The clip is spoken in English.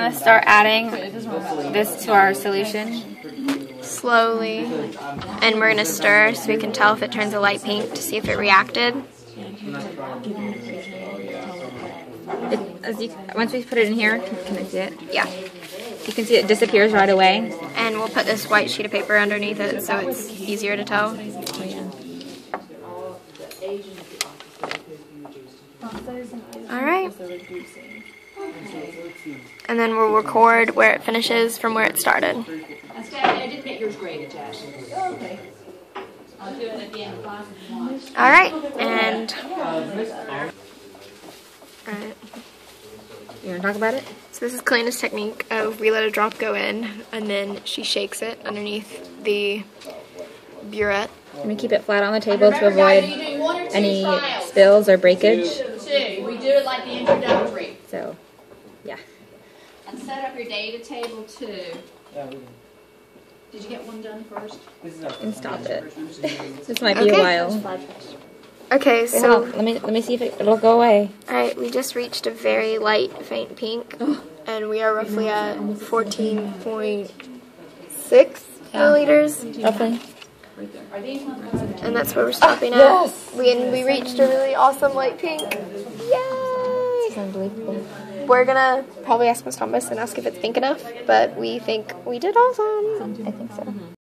gonna start adding this to our solution. slowly, and we're gonna stir so we can tell if it turns a light pink to see if it reacted. It, you, once we put it in here, can, can I see it? Yeah, You can see it disappears right away. and we'll put this white sheet of paper underneath it so it's easier to tell. All right. And then we'll record where it finishes from where it started. I didn't get yours graded, Josh. Okay. I'll do it at the end of class if you want. All right, and all right. You wanna talk about it? So this is Kalina's technique of we let a drop go in, and then she shakes it underneath the burette. I'm gonna keep it flat on the table to avoid any spills or breakage. Two, we do it like the introductory. So, yeah. And set up your data table too. Did you get one done first? This is And stop it. this might be a Okay. while. Okay, So so let me let me see if it, it'll go away. all right, we just reached a very light, faint pink, and we are roughly at 14.6 milliliters, Roughly. and that's where we're stopping at. We and we reached a really awesome light pink. Yay! It's unbelievable. We're gonna probably ask Miss Thomas and ask if it's pink enough, but we think we did awesome. I think so.